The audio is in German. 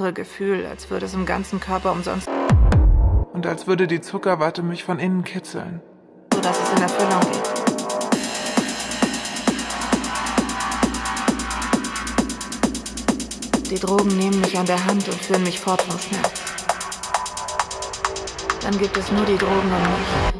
innere Gefühl, als würde es im ganzen Körper umsonst. Und als würde die Zuckerwatte mich von innen kitzeln. So dass es in Erfüllung geht. Die Drogen nehmen mich an der Hand und führen mich fort vom Schmerz. Dann gibt es nur die Drogen und mich.